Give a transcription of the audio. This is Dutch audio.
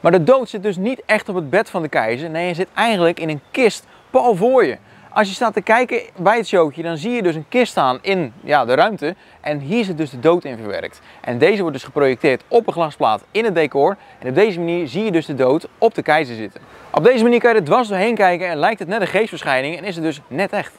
Maar de dood zit dus niet echt op het bed van de keizer. Nee, hij zit eigenlijk in een kist pal voor je. Als je staat te kijken bij het showtje, dan zie je dus een kist staan in ja, de ruimte. En hier zit dus de dood in verwerkt. En deze wordt dus geprojecteerd op een glasplaat in het decor. En op deze manier zie je dus de dood op de keizer zitten. Op deze manier kan je er dwars doorheen kijken en lijkt het net een geestverschijning en is het dus net echt.